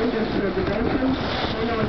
dangerous reservation. We know